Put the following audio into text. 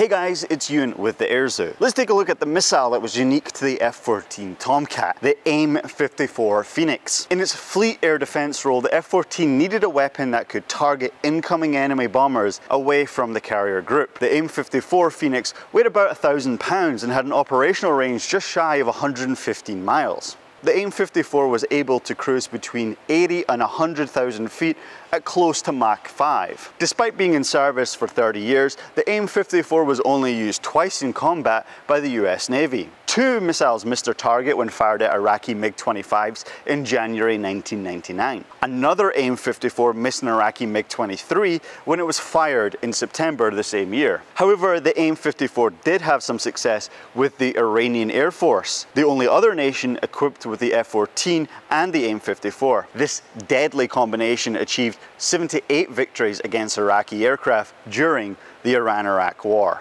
Hey guys, it's Ewan with the Air Zoo. Let's take a look at the missile that was unique to the F-14 Tomcat, the AIM-54 Phoenix. In its fleet air defense role, the F-14 needed a weapon that could target incoming enemy bombers away from the carrier group. The AIM-54 Phoenix weighed about 1,000 pounds and had an operational range just shy of 115 miles. The AIM-54 was able to cruise between 80 and 100,000 feet at close to Mach 5. Despite being in service for 30 years, the AIM-54 was only used twice in combat by the US Navy. Two missiles missed their target when fired at Iraqi MiG-25s in January 1999. Another AIM-54 missed an Iraqi MiG-23 when it was fired in September the same year. However, the AIM-54 did have some success with the Iranian Air Force, the only other nation equipped with the F-14 and the AIM-54. This deadly combination achieved 78 victories against Iraqi aircraft during the Iran-Iraq War.